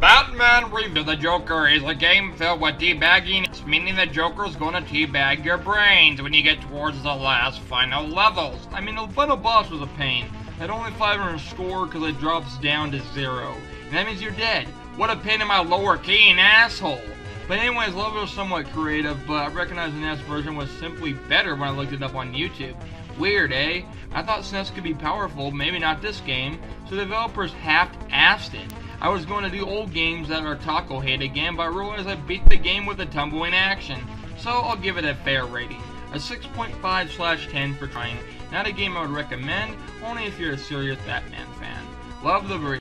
Batman of the Joker is a game filled with teabagging, meaning the Joker's gonna teabag your brains when you get towards the last final levels. I mean, the final boss was a pain. Had only 500 score because it drops down to zero. And that means you're dead. What a pain in my lower key asshole. But anyways, level was somewhat creative, but I recognize the NES version was simply better when I looked it up on YouTube. Weird, eh? I thought SNES could be powerful, maybe not this game, so the developers half-assed it. I was going to do old games that are taco hate again, but realized I beat the game with a tumble in action. So I'll give it a fair rating. A 6.5 slash 10 for trying. Not a game I would recommend, only if you're a serious Batman fan. Love the.